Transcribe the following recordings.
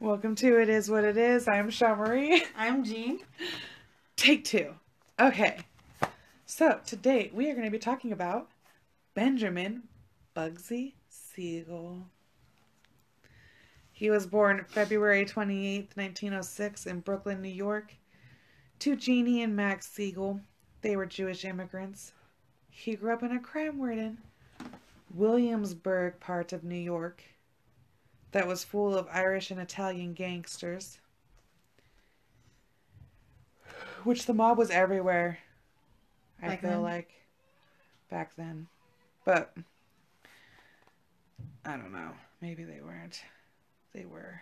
Welcome to It Is What It Is. I'm Shamarie. I'm Jean. Take two. Okay. So today we are going to be talking about Benjamin Bugsy Siegel. He was born February 28th, 1906 in Brooklyn, New York to Jeannie and Max Siegel. They were Jewish immigrants. He grew up in a crime-ridden Williamsburg part of New York that was full of Irish and Italian gangsters, which the mob was everywhere. I Back feel then? like back then, but I don't know. Maybe they weren't. They were.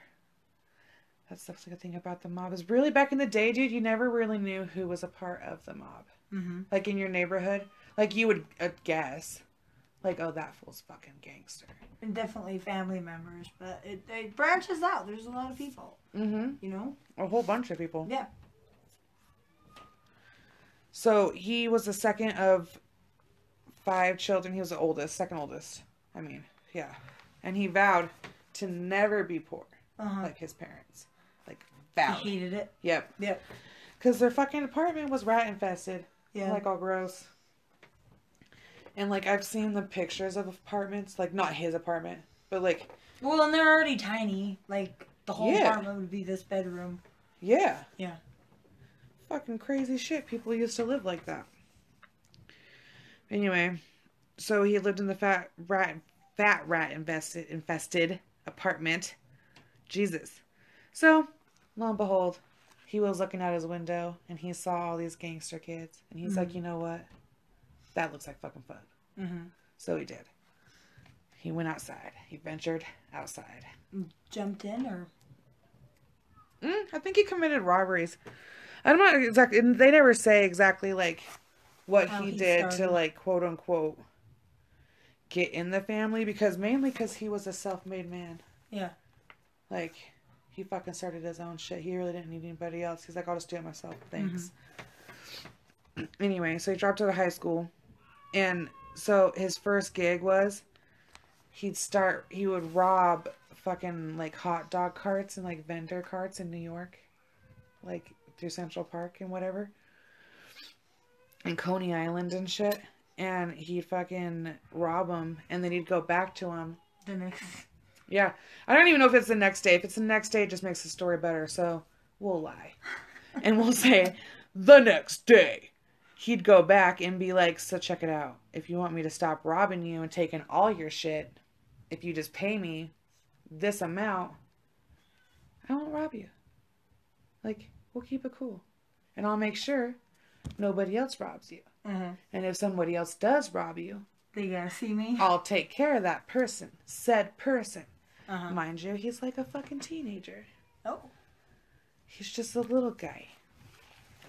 That's the the thing about the mob is really back in the day, dude. You never really knew who was a part of the mob. Mm-hmm. Like in your neighborhood, like you would uh, guess, like oh that fool's fucking gangster. And definitely family members, but it, it branches out. There's a lot of people, Mm-hmm. you know? A whole bunch of people. Yeah. So he was the second of five children. He was the oldest, second oldest. I mean, yeah. And he vowed to never be poor Uh-huh. like his parents. Like vowed. He hated it. Yep. Yep. Because their fucking apartment was rat infested. Yeah. Like all gross. And like I've seen the pictures of apartments, like not his apartment, but like well, and they're already tiny. Like, the whole Yeah. apartment would be this bedroom. yeah. Yeah. Fucking crazy shit. People used to live like that. Anyway, so he lived in the fat rat fat rat invested infested apartment. Jesus. So, lo and behold, he was looking out his window and he saw all these gangster kids and he's like, mm. you know what? That looks like fucking fun. Mm-hmm. So he did. He went outside. He ventured outside. Jumped in, or Mm, I think he committed robberies. I'm not know exactly. and They never say exactly like what How he, he did to like quote unquote get in the family because mainly because he was a self-made man. yeah. Like he fucking started his own shit. He really didn't need anybody else. He's like, I'll just do it myself. Thanks. Anyway, so he dropped out of high school, and so his first gig was he'd start. He would rob fucking like hot dog carts and like vendor carts in New York, like through Central Park and whatever, and Coney Island and shit. And he'd fucking rob them, and then he'd go back to them The next. yeah. I don't even know if it's the next day. If it's the next day, it just makes the story better. So we'll lie. And we'll say, the next day. He'd go back and be like, so check it out. If you want me to stop robbing you and taking all your shit, if you just pay me this amount, I won't rob you. Like, we'll keep it cool. And I'll make sure nobody else robs you. Mm-hmm. And if somebody else does rob you, They gotta see me. I'll take care of that person, said person. Uh-huh. Mind you, he's like a fucking teenager. Oh. He's just a little guy.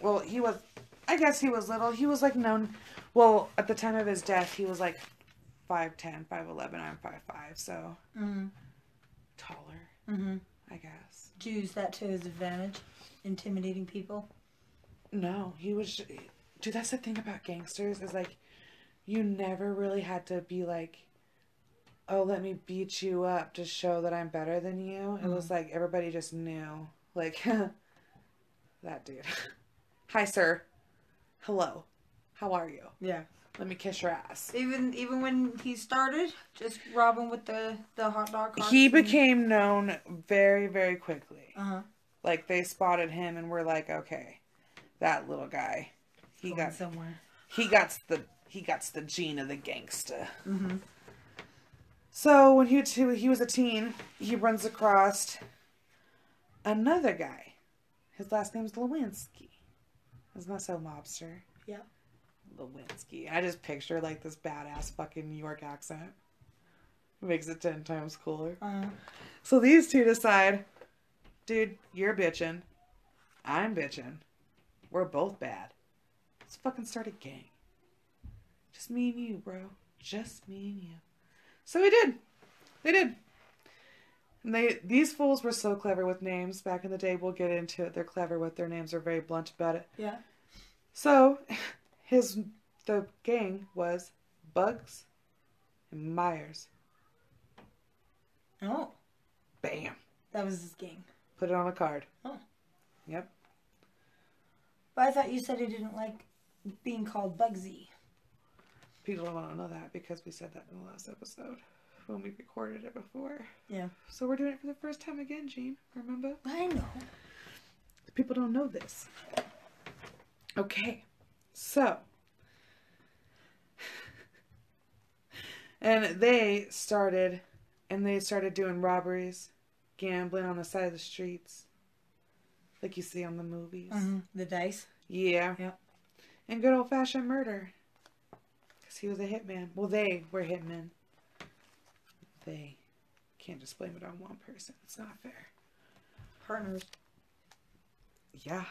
Well, he was, I guess he was little. He was like known, well, at the time of his death, he was like 5'10, 5'11, I'm 5'5, so Mm-hmm. taller, Mm-hmm. I guess. Did you use that to his advantage? Intimidating people? No, he was, dude, that's the thing about gangsters is like, you never really had to be like, oh, let me beat you up to show that I'm better than you. It was like everybody just knew. Like, that dude. Hi, sir. Hello. How are you? Yeah. Let me kiss your ass. Even even when he started, just robbing with the, the hot dog. He became known very, very quickly. Uh-huh. Like, they spotted him and were like, okay, that little guy. He Going got somewhere. he got the he got the gene of the gangster. Mm-hmm. So when he was, he was a teen, he runs across another guy. His last name's Lewinsky. Isn't that so mobster? Yeah. Lewinsky. I just picture like this badass fucking New York accent. Makes it ten times cooler. Uh, So these two decide, dude, you're bitching. I'm bitching. We're both bad. Let's fucking start a gang. Just me and you, bro. Just me and you. So we did. They did. And they these fools were so clever with names back in the day. We'll get into it. They're clever with their names. They're very blunt about it. yeah. So his the gang was Bugs and Myers. Oh, Bam. that was his gang. Put it on a card. Oh. Yep. But I thought you said he didn't like being called Bugsy. People don't want to know that because we said that in the last episode when we recorded it before. Yeah. So we're doing it for the first time again, Gene. Remember? I know. People don't know this. Okay. So. And they started, and they started doing robberies, gambling on the side of the streets, like you see on the movies. Mm-hmm. The dice. Yeah. Yep. And good old fashioned murder. Because he was a hitman. Well, they were hitmen. They. Can't just blame it on one person. It's not fair. Partners. Yeah.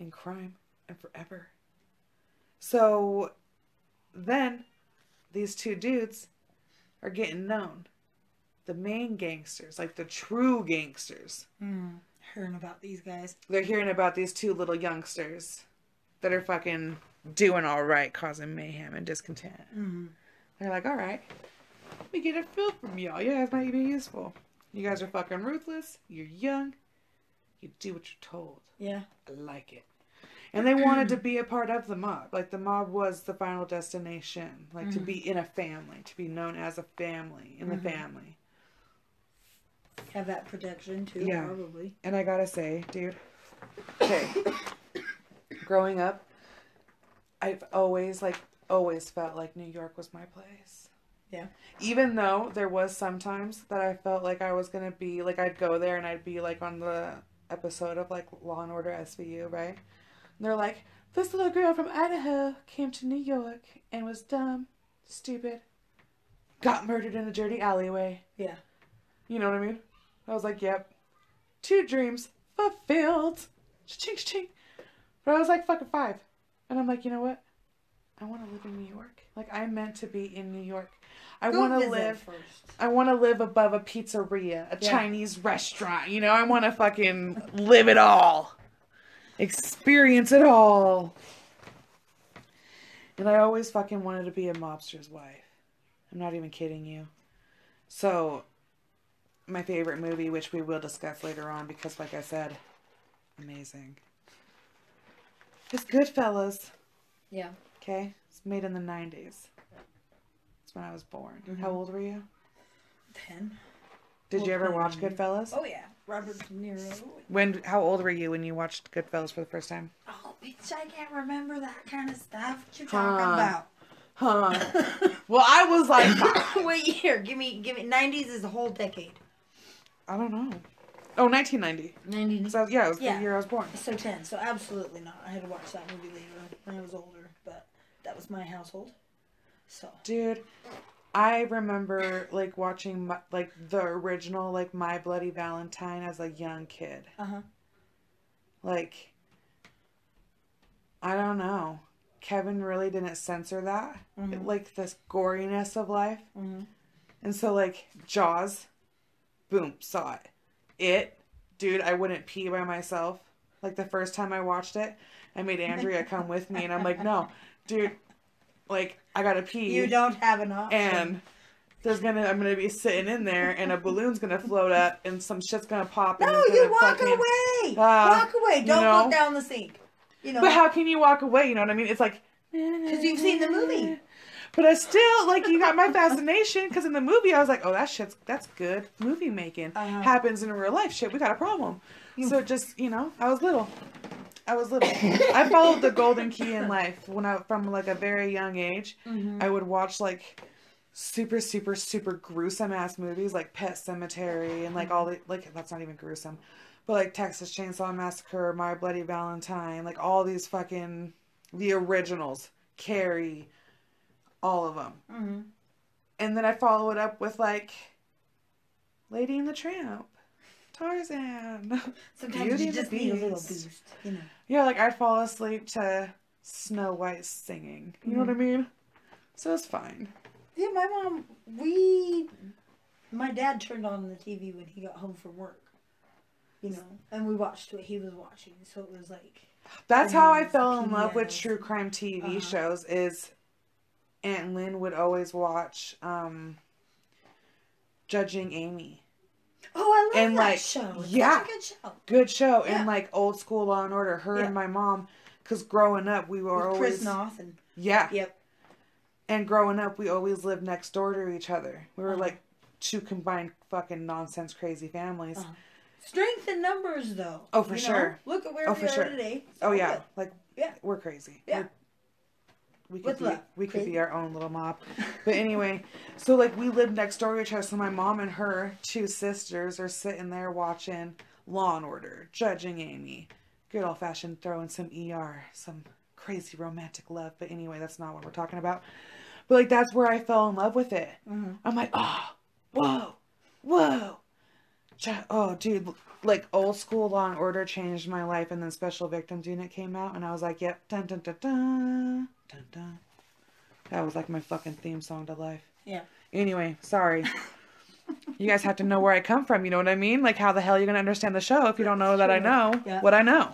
In crime and forever. So then these two dudes are getting known. The main gangsters, like the true gangsters. Mm. Hearing about these guys. They're hearing about these two little youngsters that are fucking doing all right, causing mayhem and discontent. Mm-hmm. They're like, all right, we get a feel from y'all. You guys might be useful. You guys are fucking ruthless. You're young. You do what you're told. Yeah. I like it. And they wanted to be a part of the mob. Like the mob was the final destination. Like to be mm-hmm. in a family, to be known as a family in the mm-hmm. family. Have that protection too, Yeah. probably. And I gotta say, dude, okay, growing up, I've always like always felt like New York was my place. Yeah. Even though there was sometimes that I felt like I was gonna be like I'd go there and I'd be like on the episode of like Law and Order SVU, right? And they're like, this little girl from Idaho came to New York and was dumb, stupid, got murdered in a dirty alleyway. Yeah. You know what I mean? I was like, yep. Two dreams fulfilled. Ching ching. But I was like fucking five. And I'm like, you know what? I want to live in New York. Like I'm meant to be in New York. I want to live first. I want to live above a pizzeria, a Yeah. Chinese restaurant. You know, I want to fucking live it all. Experience it all. And I always fucking wanted to be a mobster's wife. I'm not even kidding you. So, my favorite movie, which we will discuss later on because, like I said, amazing. It's Goodfellas. Yeah. Okay? It's made in the 90s. That's when I was born. Mm-hmm. How old were you? Ten. Did you ever watch Goodfellas? Oh yeah. Robert De Niro. When? How old were you when you watched Goodfellas for the first time? Oh, bitch! I can't remember that kind of stuff. What you talking Huh. about? Huh. well, I was like, what year? Give me, give me. Nineties is a whole decade. I don't know. Oh, 1990. Ninety. So yeah, it was Yeah. the year I was born. So ten. So absolutely not. I had to watch that movie later when I was older, but that was my household. So Dude, I remember like watching my, like the original like My Bloody Valentine as a young kid. uh huh. Like, I don't know. Kevin really didn't censor that, Mhm. like this goriness of life. Mhm. And so, like, Jaws, boom, saw it. It, dude, I wouldn't pee by myself. Like, the first time I watched it, I made Andrea come with me, and I'm like, no, dude, like, I gotta pee. You don't have an option. And there's gonna, I'm gonna be sitting in there, and a balloon's gonna float up, and some shit's gonna pop. No, you walk fucking- away. Uh, walk away. Don't know? look down the sink. You know. But how can you walk away? You know what I mean? It's like Because you've seen the movie. But I still like you got my fascination because in the movie I was like, oh, that shit's that's good movie making. Uh-huh. Happens in real life. Shit, we got a problem. So just you know, I was little. I was little. I followed the golden key in life when I from like a very young age. Mhm. I would watch like super super super gruesome ass movies like Pet Sematary and like all the like that's not even gruesome, but like Texas Chainsaw Massacre, My Bloody Valentine, like all these fucking the originals, Carrie, all of them, Mhm. and then I follow it up with like Lady and the Tramp, Tarzan. Sometimes Beauty you just need a little Beast. boost. You know. Yeah, like I'd fall asleep to Snow White singing. You know what I mean? So it's fine. Yeah, my mom. We. My dad turned on the TV when he got home from work. You know, and we watched what he was watching. So it was like. That's how I fell in love with true crime TV Uh-huh. shows. Is Aunt Lynn would always watch um, Judging Amy. Oh, I love And, that like, show. Yeah. good show. Good show. Yeah. And like old school Law and Order. Her Yeah. and my mom, because growing up we were With Chris always Noth and yeah. yep. And growing up we always lived next door to each other. We were Uh-huh. like two combined fucking nonsense crazy families. Uh-huh. Strength in numbers, though. Oh, for you know? sure. Look at where Oh, we for are sure. today. It's Oh yeah, good. like Yeah. we're crazy. Yeah. We're- could With be love. we could be our own little mob. But anyway, so like we lived next door to each other. So my mom and her two sisters are sitting there watching Law and Order, judging Amy, good old fashioned throwing some ER, some crazy romantic love. But anyway, that's not what we're talking about. But like that's where I fell in love with it. Mhm. I'm like, oh, whoa, whoa. Oh, dude, like old school Law and Order changed my life, and then Special Victims Unit came out, and I was like, yep, dun dun dun dun dun dun. That was like my fucking theme song to life. Yeah. Anyway, sorry. you guys have to know where I come from. You know what I mean? Like, how the hell are you gonna understand the show if you don't know that I know Yeah. what I know?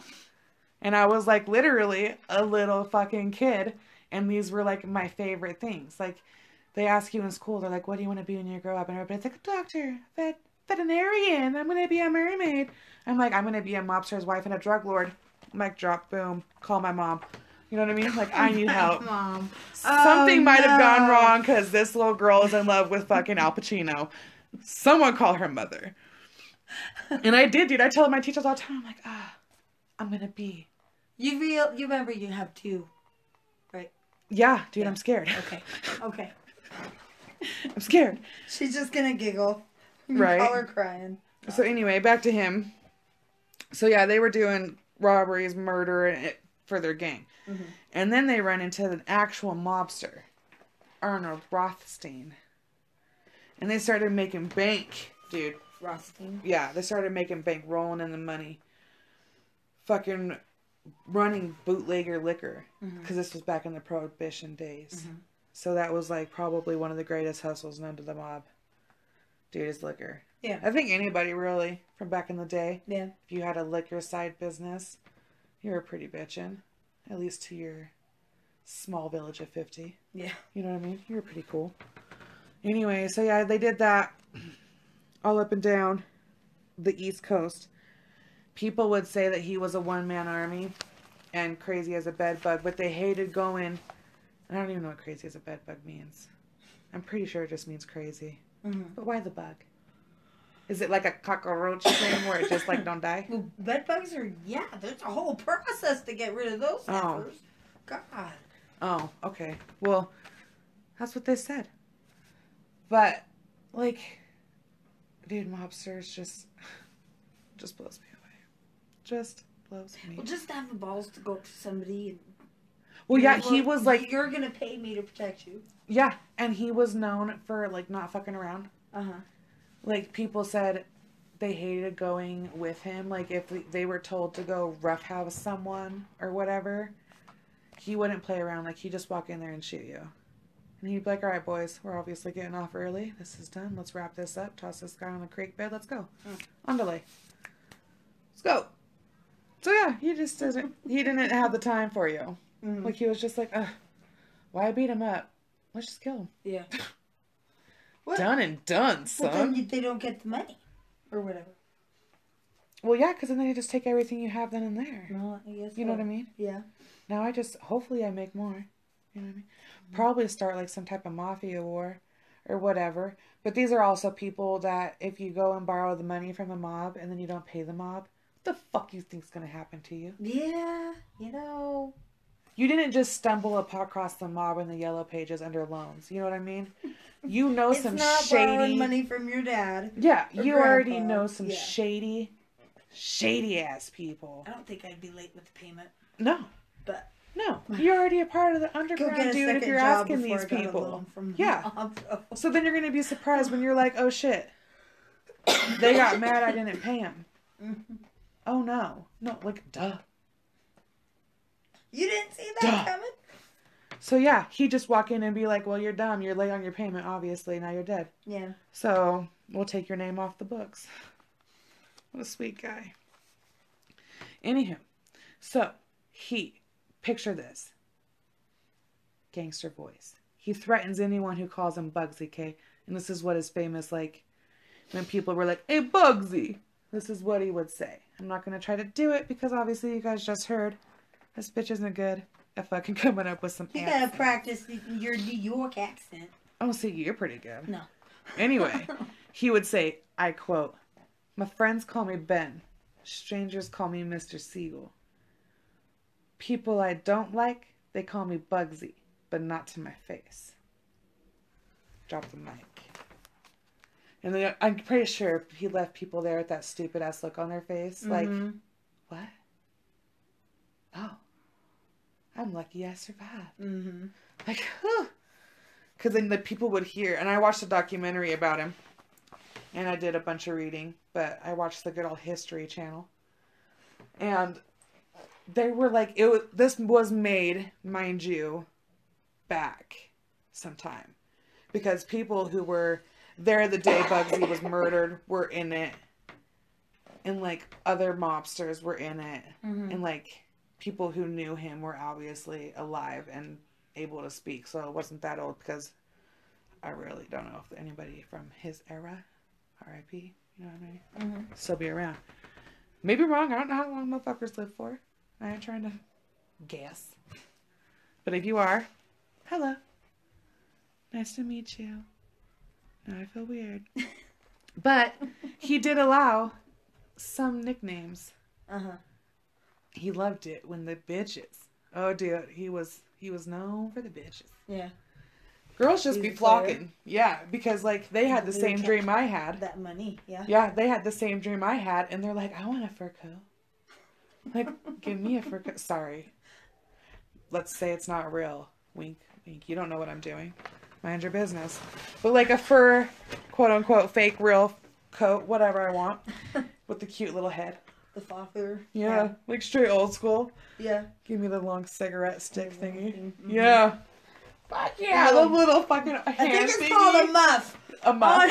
And I was like literally a little fucking kid, and these were like my favorite things. Like, they ask you in school, they're like, "What do you want to be when you grow up?" And everybody's like, "A doctor, vet, veterinarian. I'm gonna be a mermaid." I'm like, "I'm gonna be a mobster's wife and a drug lord." Mic drop, boom. Call my mom. You know what I mean? Like, I need help. Mom. Something Oh, might have gone wrong because this little girl is in love with fucking Al Pacino. Someone call her mother. And I did, dude. I tell my teachers all the time, I'm like, ah, I'm gonna be. You feel you remember you have two. right? Yeah, dude, Yeah. I'm scared. Okay. Okay. I'm scared. She's just gonna giggle. Right. Crying. So anyway, back to him. So yeah, they were doing robberies, murder and it- for their gang, Mhm. and then they run into an actual mobster, Arnold Rothstein, and they started making bank, dude. Rothstein. Yeah, they started making bank, rolling in the money, fucking running bootlegger liquor because this was back in the prohibition days. Mhm. So that was like probably one of the greatest hustles known to the mob. Dude, is liquor. Yeah. I think anybody really from back in the day, Yeah. if you had a liquor side business, you were pretty bitchin'. At least to your small village of 50. Yeah. You know what I mean? You were pretty cool. Anyway, so yeah, they did that all up and down the East Coast. People would say that he was a one man army and crazy as a bed bug, but they hated going. I don't even know what crazy as a bed bug means. I'm pretty sure it just means crazy. Mhm. But why the bug? Is it like a cockroach thing where it just like don't die? Well, bed bugs are yeah. There's a whole process to get rid of those Oh. God. Oh, okay. Well, that's what they said. But like, dude, mobsters just just blows me away. Just blows me. Well, just to have the balls to go up to somebody and Well, yeah, he was like, you're gonna pay me to protect you. yeah, and he was known for like not fucking around. Uh huh. Like people said, they hated going with him. Like if they were told to go roughhouse someone or whatever, he wouldn't play around. Like he'd just walk in there and shoot you. And he'd be like, "All right, boys, we're obviously getting off early. This is done. Let's wrap this up. Toss this guy on the creek bed. Let's go. Mm. On delay. Let's go." So yeah, he just doesn't. He didn't have the time for you. Mm-hmm. Like he was just like, Ugh, "Why beat him up? Let's just kill him. yeah. What? Done and done, Well, then son." you, they don't get the money or whatever. Well, yeah, because then they just take everything you have then and there. No, I guess. You know what I mean? Yeah. Now I just hopefully I make more. You know what I mean? Mm-hmm. Probably start like some type of mafia war or whatever. But these are also people that if you go and borrow the money from the mob and then you don't pay the mob, what the fuck you think's gonna happen to you? Yeah. You know. You didn't just stumble up across the mob in the yellow pages under loans. You know what I mean? You know it's some not shady money from your dad. Yeah, or you already know some Yeah. shady shady ass people. I don't think I'd be late with the payment, No. but No. You're already a part of the underground get a dude if second you're job asking before these got a people. loan from the Yeah. mob, though. So then you're gonna be surprised when you're like, oh shit, they got mad I didn't pay them. Mhm. Oh no, no, like duh. You didn't see that Duh. coming. So yeah, he just walk in and be like, well, you're dumb. You're late on your payment. Obviously, now you're dead. Yeah. So we'll take your name off the books. What a sweet guy. Anywho, so he picture this gangster voice. He threatens anyone who calls him Bugsy K, and this is what is famous like when people were like, "Hey, Bugsy," this is what he would say. I'm not gonna try to do it because obviously you guys just heard this bitch isn't good at fucking coming up with some. You accents. gotta practice your New York accent. Oh, see, you're pretty good. No. Anyway, he would say, I quote, My friends call me Ben. Strangers call me Mr. Siegel. People I don't like, they call me Bugsy, but not to my face. Drop the mic. And then I'm pretty sure he left people there with that stupid ass look on their face. Like, Mhm. what? Oh, I'm lucky I survived. Mhm. Like, because then the people would hear, and I watched a documentary about him, and I did a bunch of reading, but I watched the Good Old History channel, and they were like, it was, this was made, mind you, back sometime, because people who were there the day Bugsy was murdered were in it, and like other mobsters were in it, Mhm. and like people who knew him were obviously alive and able to speak so it wasn't that old because i really don't know if anybody from his era rip you know what i mean? Mhm. still be around. Maybe wrong i don't know how long motherfuckers live for. I ain't trying to guess. But if you are hello. Nice to meet you. Now i feel weird. But he did allow some nicknames. Uh huh. He loved it when the bitches. Oh dude, he was he was known for the bitches. Yeah. Girls just He's be flocking. Yeah, because like they had the They same dream I had. That money. Yeah. Yeah, they had the same dream I had, and they're like, I want a fur coat. Like, give me a fur coat. Sorry. Let's say it's not real. Wink, wink. You don't know what I'm doing. Mind your business. But like a fur, quote unquote, fake real coat, whatever I want, with the cute little head. The father. Yeah, like straight old school. Yeah. Give me the long cigarette stick The long thingy. thing, mhm. Yeah. Fuck yeah, the little fucking hand I think it's thingy. called a muff. a muff.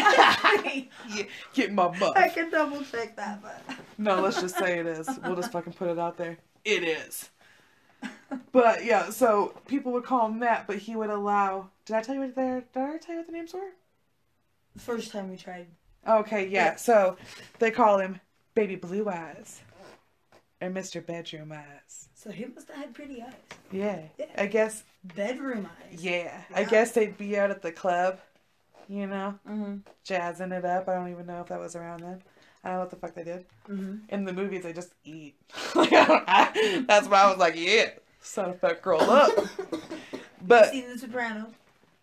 Honestly. Yeah, Get my butt. I can double check that, but. No, let's just say it is. We'll just fucking put it out there. It is. But yeah, so people would call him that, but he would allow. Did I tell you what their? Did I tell you what the names were? First time we tried. Okay, yeah. Yeah. So they call him Baby Blue Eyes, or Mister Bedroom Eyes. So he must have had pretty eyes. Yeah, Yeah. I guess. Bedroom eyes. Yeah, I guess they'd be out at the club, you know, Mm-hmm. jazzing it up. I don't even know if that was around then. I don't know what the fuck they did. Mm-hmm. In the movies, they just eat. Like, I I- that's why I was like, yeah, son of a girl up. But Seen The Sopranos?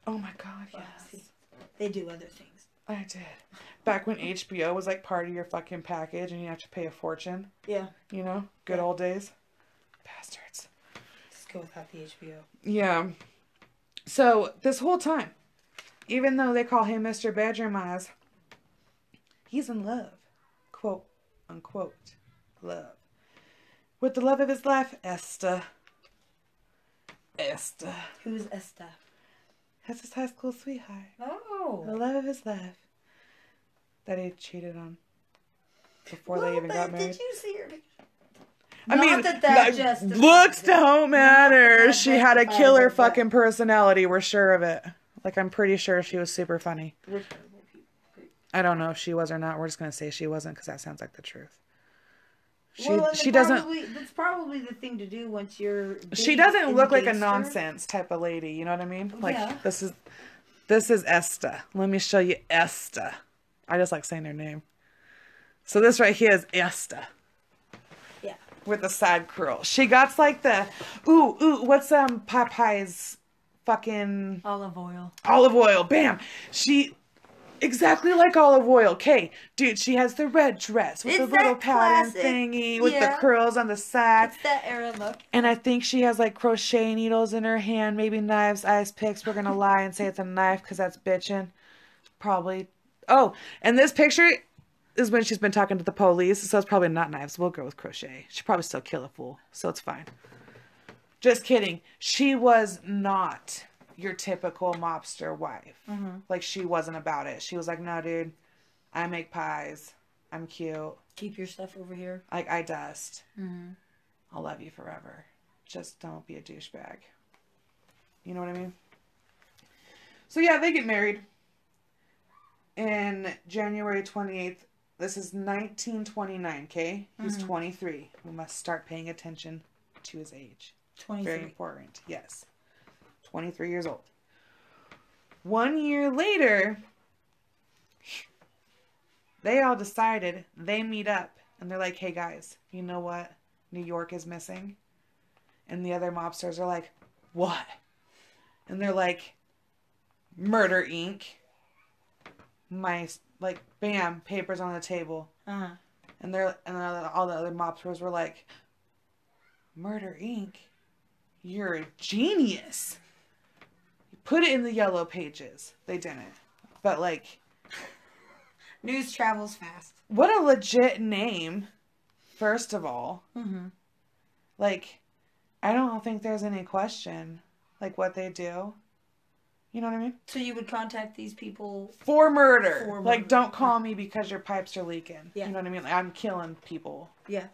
oh my god, Well, yes, see, They do other things. I did. Back when HBO was like part of your fucking package, and you have to pay a fortune. Yeah. You know, good Yeah. old days. Bastards. Let's go without the HBO. Yeah. So this whole time, even though they call him Mr. Bedroom Eyes, he's in love. Quote unquote love. With the love of his life, Esther. Esther. Who's Esta? That's his high school sweetheart. Oh. The love of his life. That he cheated on. Before Well, they even but got married. Did you see her? I Not mean, that that looks don't matter. She had a killer it, but- fucking personality. We're sure of it. Like, I'm pretty sure she was super funny. We're terrible people. I don't know if she was or not. We're just gonna say she wasn't because that sounds like the truth. She well, she it doesn't Probably, that's probably the thing to do once you're. she doesn't look like a nonsense type of lady. You know what I mean? Like Yeah. this is this is Esta. Let me show you Esta. I just like saying her name. So this right here is Esta Yeah. with the side curl. She got like the ooh ooh. What's um Popeye's fucking Olive oil. olive oil. Bam. She exactly like olive oil. Okay, dude, she has the red dress with It's the little pattern classic- thingy with yeah. the curls on the side. It's that era look. And I think she has like crochet needles in her hand, maybe knives, ice picks. We're gonna lie and say it's a knife because that's bitching. Probably. Oh, and this picture is when she's been talking to the police, so it's probably not knives. We'll go with crochet. She probably still kill a fool, so it's fine. Just kidding. She was not your typical mobster wife. Like she wasn't about it. She was like, no, dude, I make pies. I'm cute. Keep your stuff over here. Like I dust. Mm-hmm. I'll love you forever. Just don't be a douchebag. You know what I mean? So yeah, they get married. In January 28th. This is 1929, okay? He's Mhm. 23. We must start paying attention to his age. Very 23. important. Yes. 23 years old. One year later, they all decided they meet up and they're like, hey guys, you know what? New York is missing. And the other mobsters are like, what? And they're like, Murder Inc. My, like, bam, papers on the table. Uh-huh. And they're and all the other mobsters were like, "Murder Inc. You're a genius. You put it in the yellow pages." They didn't, but like, News travels fast. what a legit name. First of all, Mm-hmm. like, I don't think there's any question, like what they do. You know what I mean? So you would contact these people. For murder. For Like, murder. don't call me because your pipes are leaking. Yeah. You know what I mean? Like, I'm killing people. Yeah.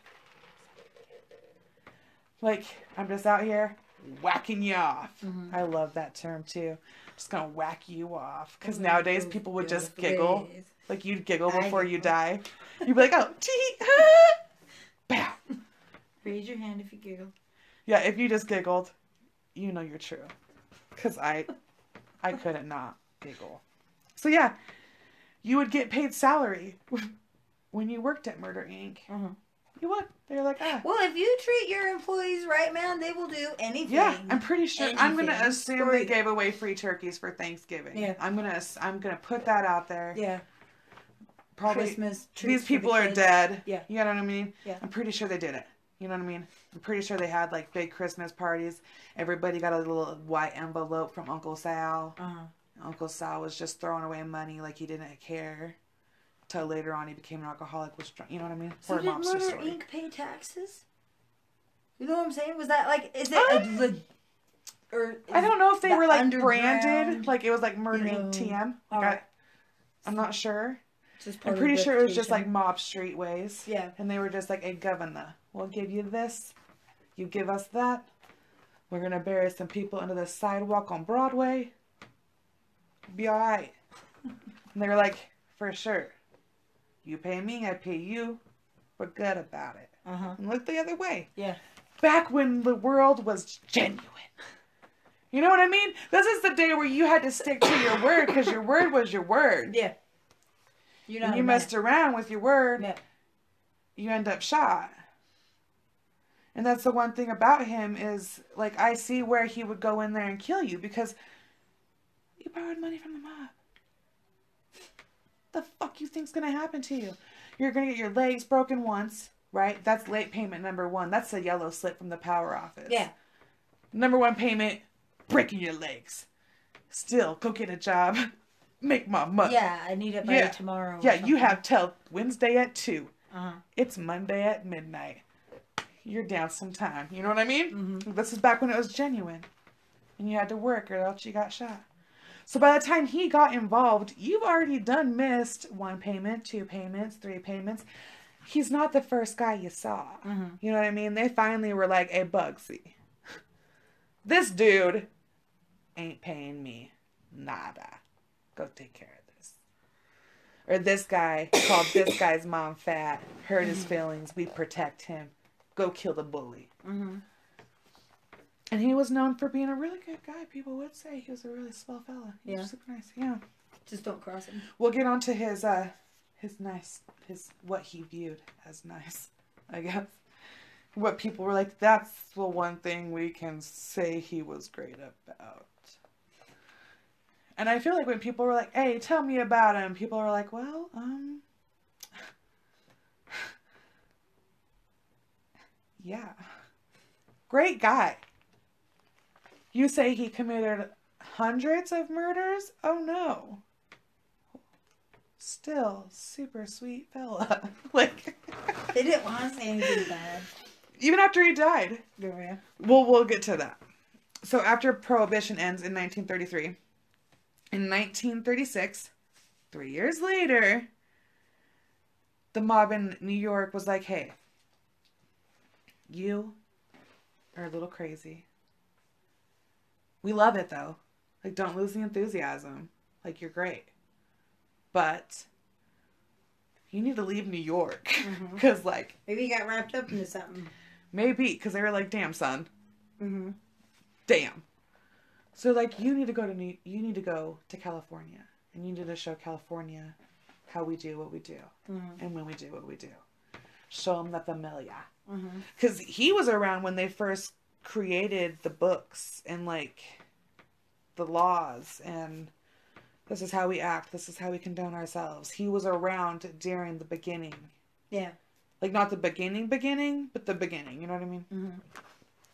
Like, I'm just out here whacking you off. Mhm. I love that term too. Just gonna whack you off. Because Oh, nowadays people would just giggle. Like, you'd giggle before you die. You'd be like, oh, tee, ah, bow. Raise your hand if you giggle. Yeah, if you just giggled, you know you're true. Because I, I couldn't not giggle. So yeah, you would get paid salary when you worked at Murder Inc. Uh-huh. You would. They're like, ah. Well, if you treat your employees right, man, they will do anything. Yeah, I'm pretty sure. I'm gonna assume they gave away free turkeys for Thanksgiving. Yeah. I'm gonna. I'm gonna put that out there. yeah. Probably Christmas. these for the people are dead. Yeah. You know what I mean? Yeah. I'm pretty sure they did it. You know what I mean? I'm pretty sure they had like big Christmas parties. Everybody got a little white envelope from Uncle Sal. Uh-huh. Uncle Sal was just throwing away money like he didn't care. Till later on, he became an alcoholic. Was drunk. You know what I mean? So Or a did mobster Murder story. Inc. pay taxes? You know what I'm saying? Was that like, is it Um, a or I don't know if they the were like branded, like it was like Murder you Inc. TM. Like, alright. I, I'm not sure. just I'm pretty sure it was just like mob streetways. Yeah. And they were just like, hey, governor, we'll give you this. You give us that. We're going to bury some people under the sidewalk on Broadway. Be all right. And they were like, for sure. You pay me, I pay you. We're good about it. Uh-huh. And look the other way. Yeah. Back when the world was genuine. You know what I mean? This is the day where you had to stick to your word because your word was your word. Yeah. You know. You messed around with your word. Yeah. you end up shot. And that's the one thing about him is like I see where he would go in there and kill you because you borrowed money from the mob. The fuck you think's gonna happen to you? You're gonna get your legs broken once, right? That's late payment number one. That's the yellow slip from the power office. Yeah. Number one payment, breaking your legs. Still, go get a job, make my money. Yeah, I need it by Yeah. tomorrow. Yeah, you have till Wednesday at two. Uh-huh. It's Monday at midnight. You're down some time. You know what I mean? Mhm. This is back when it was genuine. And you had to work or else you got shot. So by the time he got involved, you've already done missed one payment, two payments, three payments. He's not the first guy you saw. Mhm. You know what I mean? They finally were like, hey, Bugsy, this dude ain't paying me nada. Go take care of this. Or this guy called this guy's mom fat, hurt his feelings. We protect him. Go kill the bully. Mhm. And he was known for being a really good guy. People would say he was a really swell fella. He Yeah. was super nice. Yeah. Just don't cross him. We'll get on to his uh his nice his what he viewed as nice, I guess. What people were like, that's the one thing we can say he was great about. And I feel like when people were like, hey, tell me about him, people are like, well, um Yeah. Great guy. You say he committed hundreds of murders? Oh no. Still super sweet fella. like They didn't want to say anything bad. even after he died. Yeah. We'll we'll get to that. So after prohibition ends in 1933, in 1936, 3 years later, the mob in New York was like, "Hey, you are a little crazy. We love it though. Like don't lose the enthusiasm. Like you're great. but you need to leave New York because like Maybe he got wrapped up into something. maybe because they were like, damn son, Mm-hmm. damn. So like you need to go to New you need to go to California and you need to show California how we do what we do Mm-hmm. and when we do what we do. Show them the familia. Mm-hmm. because he was around when they first created the books and like the laws and this is how we act this is how we condone ourselves he was around during the beginning Yeah. like not the beginning beginning but the beginning you know what i mean Mm-hmm.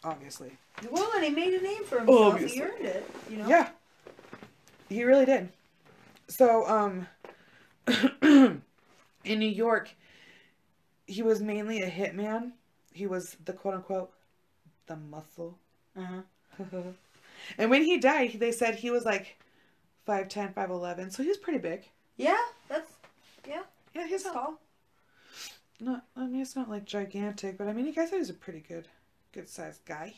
obviously Well, and he made a name for himself. Obviously. He earned it. You know. yeah he really did so um in new york he was mainly a hitman he was the quote unquote the muscle Uh-huh. and when he died, they said he was like 5'10, 5'11. So he was pretty big. Yeah. That's Yeah, Yeah, he's not, tall. not, I mean, it's not like gigantic, but I mean, I guess he was a pretty good, good sized guy.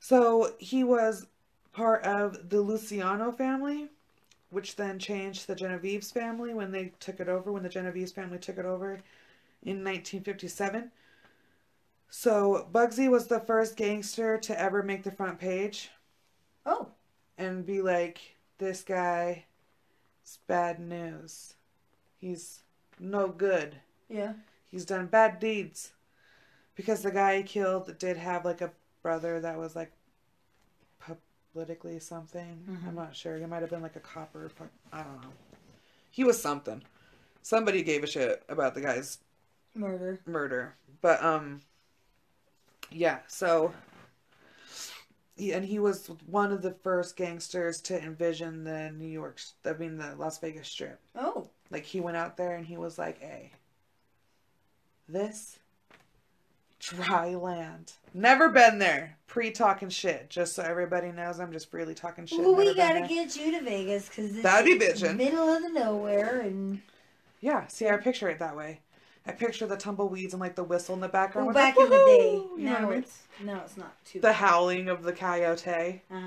So he was part of the Luciano family, which then changed the Genovese family when they took it over, when the Genovese family took it over in 1957. So Bugsy was the first gangster to ever make the front page. Oh. and be like, this guy is bad news. He's no good. Yeah. He's done bad deeds. Because the guy he killed did have like a brother that was like politically something. Mhm. I'm not sure. He might have been like a copper. I don't know. He was something. Somebody gave a shit about the guy's Murder. murder. But um yeah, so he, and he was one of the first gangsters to envision the New York I mean the Las Vegas strip. Oh. Like he went out there and he was like, "Hey, this dry land. Never been there. Pre talking shit. Just so everybody knows, I'm just freely talking shit. Well, we Never gotta get you to Vegas because That'd be bitchin'. Middle of the nowhere, and Yeah, see, I picture it that way. I picture the tumbleweeds and like the whistle in the background. well, with back the in the day. woohoo, You Now what I mean? it's now it's not too. The howling of the coyote. uh,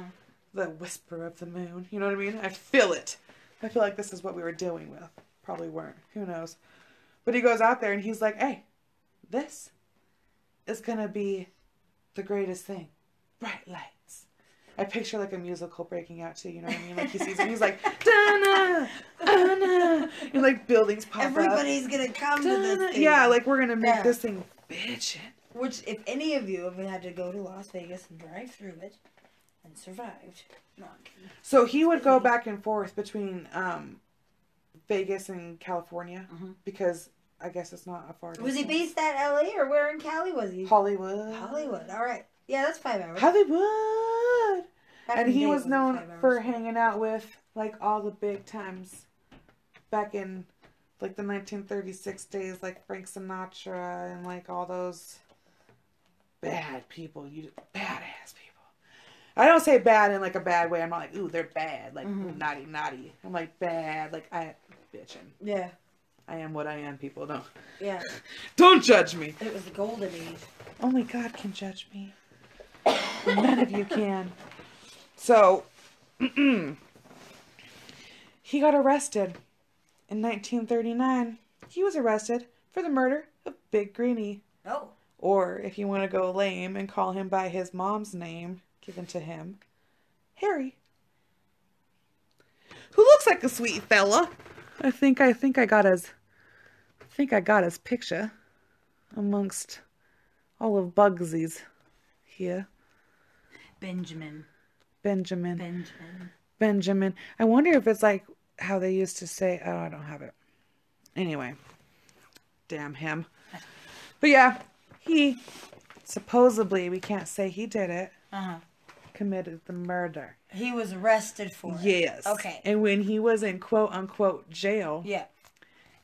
the whisper of the moon. You know what I mean? I feel it. I feel like this is what we were doing with. Probably weren't. Who knows? But he goes out there and he's like, hey, this is going to be the greatest thing. Bright lights. I picture like a musical breaking out too, you know what I mean? Like he sees it, he's like, Dana, Dana, and like buildings pop up. everybody's gonna come to this. Thing. Yeah, like we're gonna make Yeah. this thing bitchin'. Which, if any of you have had to go to Las Vegas and drive through it and survived, no, So he would go back and forth between um, Vegas and California Mhm. because I guess it's not a far. Was he distance. based at L.A. or where in Cali was he? Hollywood? Hollywood. All right. Yeah, that's five hours. Hollywood. Back and he was known for hanging out with like all the big times back in like the 1936 days, like Frank Sinatra and like all those bad people. You badass people. I don't say bad in like a bad way. I'm not like ooh they're bad, like ooh, Mhm. naughty naughty. I'm like bad, like I bitching. Yeah. I am what I am. People don't Yeah. don't judge me. It was the golden age. Only God can judge me. None of you can. So, he got arrested in 1939. He was arrested for the murder of Big Greeny. Oh. Or, if you want to go lame and call him by his mom's name given to him, Harry. Who looks like a sweet fella. I think I think I got his I think I got his picture amongst all of Bugsy's here. Benjamin. Benjamin. Benjamin. Benjamin. I wonder if it's like how they used to say, oh, I don't have it. Anyway, damn him. But yeah, he supposedly, we can't say he did it, Uh huh. committed the murder. He was arrested for it. Yes. Okay. And when he was in quote unquote jail, Yeah.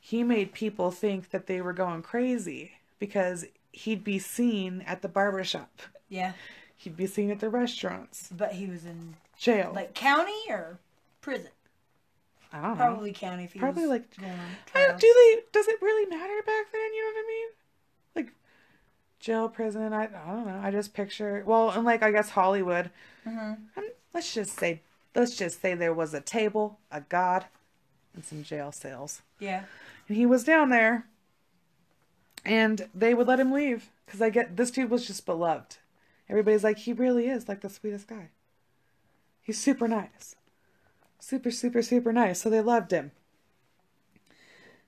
he made people think that they were going crazy because he'd be seen at the barber shop. Yeah. He'd be seen at the restaurants. But he was in Jail. like county or prison. I don't know. Probably county. If he Probably, like- I don't- do they? Does it really matter back then? You know what I mean? Like jail, prison. I, I don't know. I just picture. Well, and like I guess Hollywood. Mm-hmm. Let's just say, let's just say there was a table, a god, and some jail cells. Yeah. And he was down there, and they would let him leave because I get this dude was just beloved. Everybody's like, he really is like the sweetest guy. He's super nice. Super, super, super nice. So they loved him.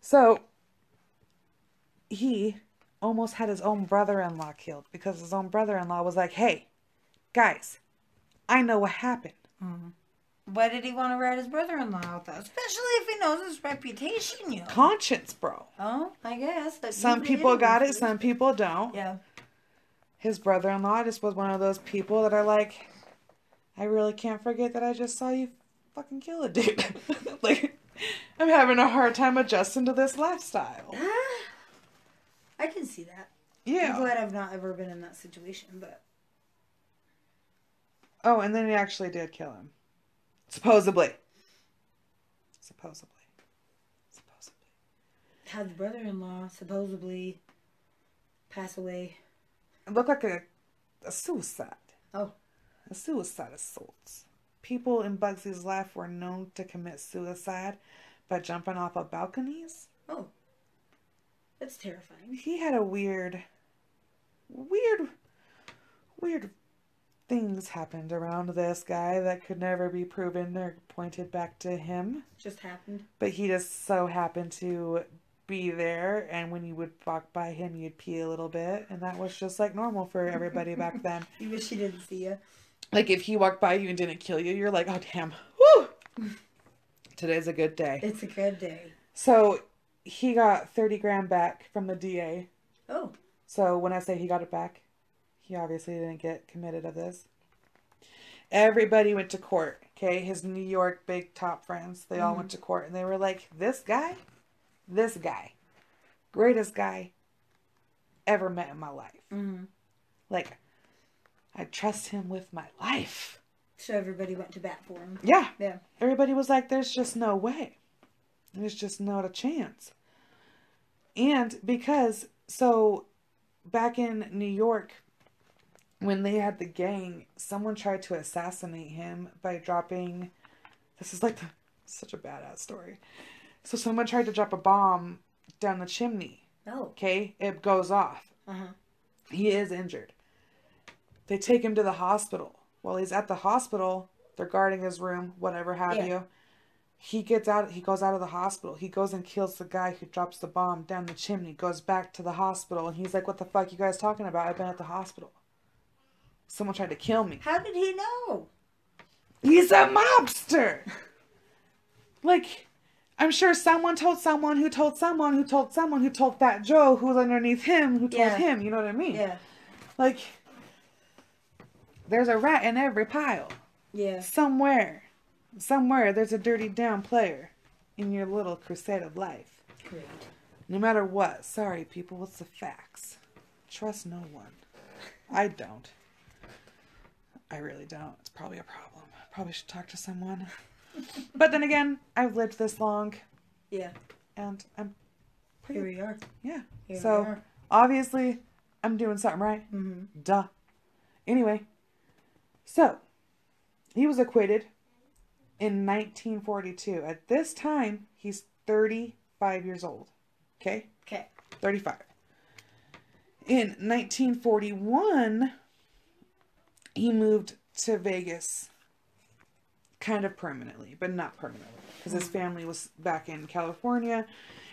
So he almost had his own brother in law killed because his own brother in law was like, hey, guys, I know what happened. Mm-hmm. Why did he want to rat his brother-in-law out though? Especially if he knows his reputation, you know. Conscience, bro. Oh, I guess. That Some people got it, some people don't. Yeah. His brother-in-law just was one of those people that are like, I really can't forget that I just saw you fucking kill a dude. like, I'm having a hard time adjusting to this lifestyle. Ah, I can see that. Yeah. I'm glad I've not ever been in that situation, but Oh, and then he actually did kill him. Supposedly. Supposedly. Supposedly. had the brother-in-law supposedly pass away. Looked like a, a suicide. Oh. A suicide assault. People in Bugsy's life were known to commit suicide by jumping off of balconies. Oh. That's terrifying. he had a weird weird weird things happened around this guy that could never be proven or pointed back to him Just happened. but he just so happened to be there and when you would walk by him you'd pee a little bit and that was just like normal for everybody back then You wish he didn't see you. like if he walked by you and didn't kill you you're like oh damn Woo! today's a good day It's a good day. so he got 30 grand back from the da Oh. So when I say he got it back, he obviously didn't get committed of this. Everybody went to court. Okay, his New York big top friends, they all mm-hmm. went to court and they were like, "This guy, this guy, greatest guy ever met in my life. Mm-hmm. Like, I trust him with my life." So everybody went to bat for him. Yeah, Yeah. everybody was like, "There's just no way. There's just not a chance." And because so back in New York when they had the gang, someone tried to assassinate him by dropping this is like the, such a badass story. So someone tried to drop a bomb down the chimney. Oh. Okay, it goes off. Uh-huh. He is injured. They take him to the hospital. While he's at the hospital, they're guarding his room, whatever have Yeah. you. He gets out he goes out of the hospital. He goes and kills the guy who drops the bomb down the chimney, goes back to the hospital, and he's like, What the fuck you guys talking about? I've been at the hospital. Someone tried to kill me. How did he know? He's a mobster. like, I'm sure someone told someone who told someone who told someone who told Fat Joe who was underneath him who told Yeah. him. You know what I mean? Yeah. Like, there's a rat in every pile. Yeah. Somewhere, somewhere, there's a dirty down player in your little crusade of life. Great. No matter what. Sorry, people, what's the facts? Trust no one. I don't. I really don't. It's probably a problem. Probably should talk to someone. But then again, I've lived this long Yeah. and I'm Here we are. Yeah. Here so, are. obviously, I'm doing something right. Mm-hmm. Duh. Anyway, so he was acquitted in 1942. At this time, he's 35 years old. Okay? Okay. 35. In 1941, he moved to Vegas kind of permanently, but not permanently because his family was back in California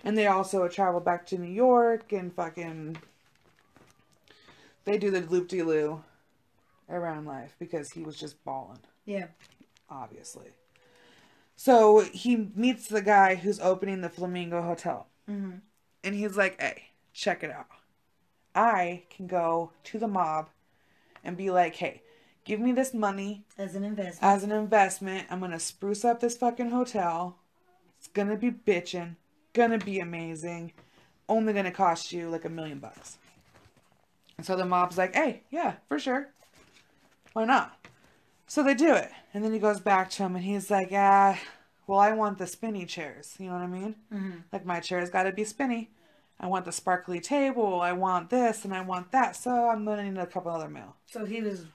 and they also traveled back to New York and fucking they do the loop de loo around life because he was just balling Yeah. obviously. So he meets the guy who's opening the Flamingo Hotel. Mm-hmm. And he's like, hey, check it out. I can go to the mob and be like, hey, give me this money As an investment. as an investment. I'm going to spruce up this fucking hotel. It's going to be bitchin'. Going to be amazing. Only going to cost you like a million bucks. And so the mob's like, hey, yeah, for sure. Why not? So they do it. And then he goes back to him and he's like, ah, well, I want the spinny chairs. You know what I mean? mm-hmm. Like my chair's got to be spinny. I want the sparkly table. I want this and I want that. So I'm gonna need a couple other mail. So he was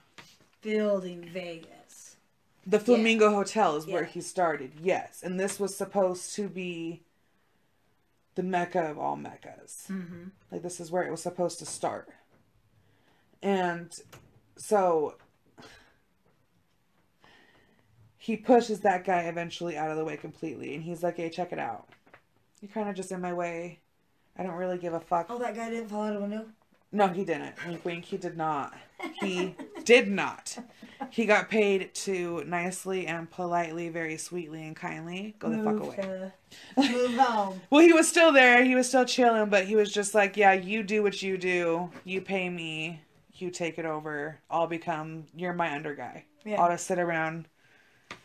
building Vegas. The Flamingo Hotel is where he started, yes. And this was supposed to be the mecca of all meccas. Mm-hmm. Like, this is where it was supposed to start. And so he pushes that guy eventually out of the way completely. And he's like, hey, check it out. You're kind of just in my way. I don't really give a fuck. Oh, that guy didn't fall out of a window. No, he didn't. Wink, wink. He did not. He did not. He got paid to nicely and politely, very sweetly and kindly go the fuck away. to- move home. Well, he was still there. He was still chilling, but he was just like, "Yeah, you do what you do. You pay me. You take it over. I'll become. You're my under guy. Yeah. I'll just sit around,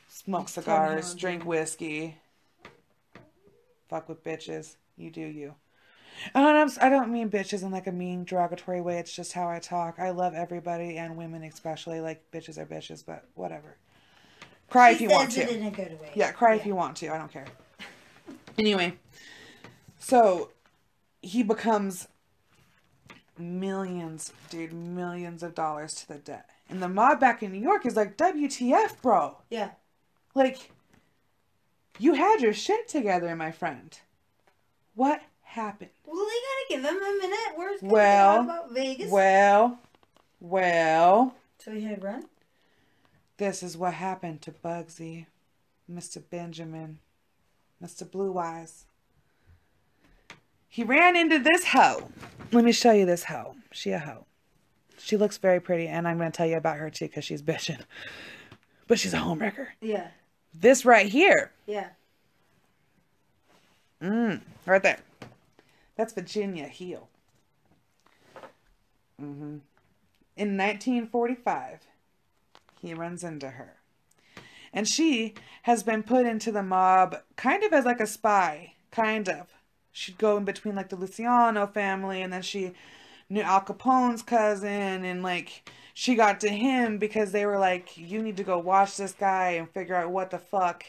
smoke Tell me how cigars, drink whiskey, fuck with bitches. You do you." And I'm, I don't mean bitches in like a mean derogatory way. It's just how I talk. I love everybody and women especially. Like bitches are bitches, but whatever. Cry if She you want says to. it in a good way. Yeah, cry if you want to. I don't care. Anyway, so he becomes millions, dude, millions of dollars to the debt. And the mob back in New York is like, WTF, bro? Yeah. Like, you had your shit together, my friend. What happened? Well, they gotta give him a minute. Where's Well, about Vegas? Well, well, so he had run. this is what happened to Bugsy, Mr. Benjamin, Mr. Blue Eyes. He ran into this hoe. Let me show you this hoe. She a hoe. She looks very pretty, and I'm going to tell you about her too because she's bitching. But she's a homewrecker. Yeah. This right here, Yeah. mm, right there, that's Virginia Hill. hmm In 1945, he runs into her. And she has been put into the mob kind of as like a spy, kind of. She'd go in between like the Luciano family and then she knew Al Capone's cousin and like she got to him because they were like, you need to go watch this guy and figure out what the fuck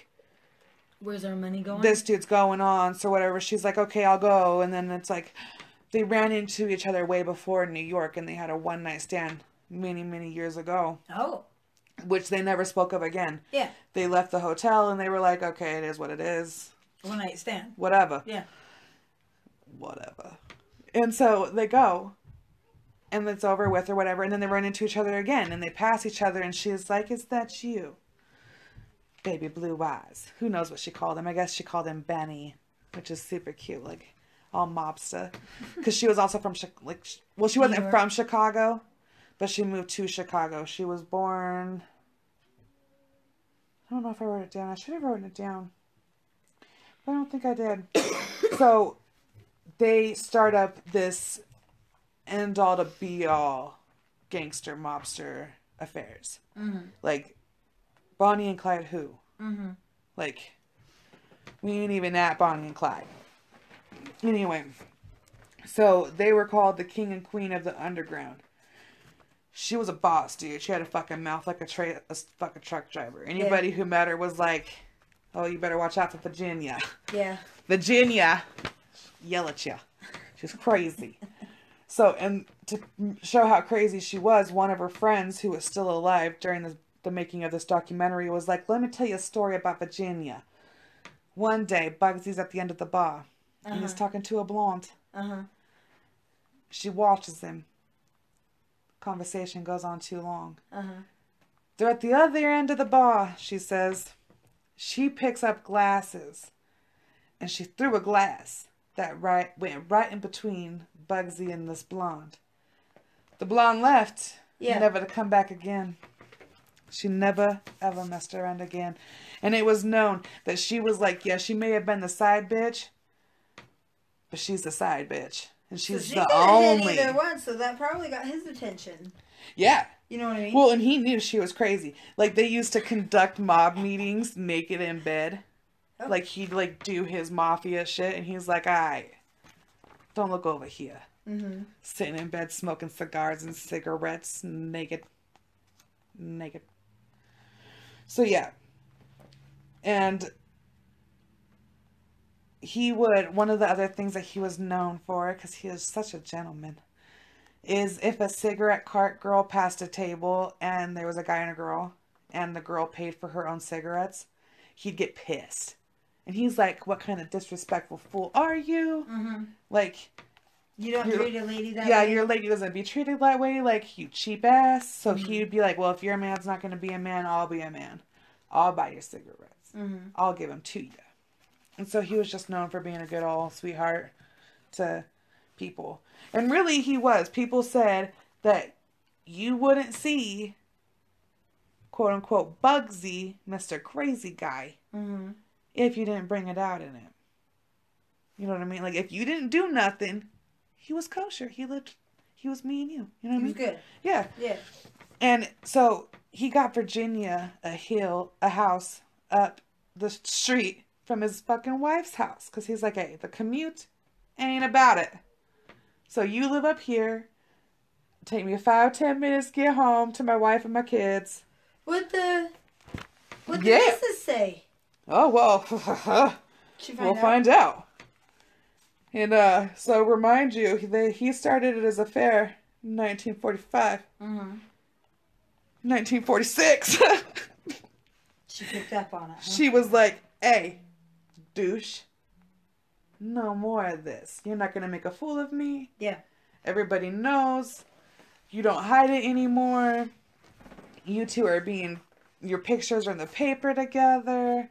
Where's our money going? this dude's going on. So whatever. She's like, okay, I'll go. And then it's like they ran into each other way before in New York and they had a one night stand many, many years ago, Oh. which they never spoke of again. Yeah. They left the hotel and they were like, okay, it is what it is. One night stand. Whatever. Yeah. Whatever. And so they go and it's over with or whatever. And then they run into each other again and they pass each other and she's like, is that you? Baby blue eyes. Who knows what she called him? I guess she called him Benny, which is super cute. Like, all mobster. Because she was also from, Chi- like, well, she wasn't from Chicago, but she moved to Chicago. She was born. I don't know if I wrote it down. I should have written it down. But I don't think I did. so they start up this end all to be all gangster mobster affairs. Mm-hmm. Like Bonnie and Clyde who? Mm-hmm. Like we ain't even at Bonnie and Clyde. Anyway. So they were called the king and queen of the underground. She was a boss, dude. She had a fucking mouth like a tra- a fucking truck driver. Anybody who met her was like, "Oh, you better watch out for Virginia." Yeah. Virginia, yell at you. She's crazy. so, and to show how crazy she was, one of her friends who was still alive during the, the making of this documentary was like, Let me tell you a story about Virginia. One day, Bugsy's at the end of the bar, and he's Uh-huh. talking to a blonde. Uh-huh. She watches him. Conversation goes on too long. Uh-huh. They're at the other end of the bar, she says. She picks up glasses and she threw a glass that right went right in between Bugsy and this blonde. The blonde left, Yeah. never to come back again. She never ever messed around again. And it was known that she was like, yeah, she may have been the side bitch, but she's the side bitch. And So she's she the only. either one, so that probably got his attention. Yeah. You know what I mean? Well, and he knew she was crazy. Like they used to conduct mob meetings naked in bed. Oh. Like he'd like do his mafia shit, and he's like, "I don't look over here." mm-hmm. Sitting in bed smoking cigars and cigarettes, naked, naked. So yeah, and he would. One of the other things that he was known for, because he was such a gentleman, is if a cigarette cart girl passed a table and there was a guy and a girl, and the girl paid for her own cigarettes, he'd get pissed. And he's like, What kind of disrespectful fool are you? Mm-hmm. Like, You don't treat a lady that yeah, way. your lady doesn't be treated that way, like, you cheap ass. So Mhm. he'd be like, Well, if your man's not going to be a man, I'll be a man. I'll buy your cigarettes. Mm-hmm. I'll give them to you. And so he was just known for being a good old sweetheart to people. And really, he was. People said that you wouldn't see, quote unquote, Bugsy, Mr. Crazy Guy, Mm-hmm. if you didn't bring it out in him. You know what I mean? Like, if you didn't do nothing, he was kosher. He lived, he was me and you. You know what He I was mean? good. Yeah. Yeah. And so he got Virginia a hill, a house up the street from his fucking wife's house because he's like, hey, the commute ain't about it. So you live up here. Take me five ten minutes to get home to my wife and my kids. What the? What did Yeah. missus say? Oh well, She we'll out? find out. And uh, so remind you, that he started it as a fair in 1945, Mm-hmm. 1946. She picked up on it. Huh? She was like, hey, douche, no more of this. You're not going to make a fool of me. Yeah. Everybody knows. You don't hide it anymore. You two are being, your pictures are in the paper together.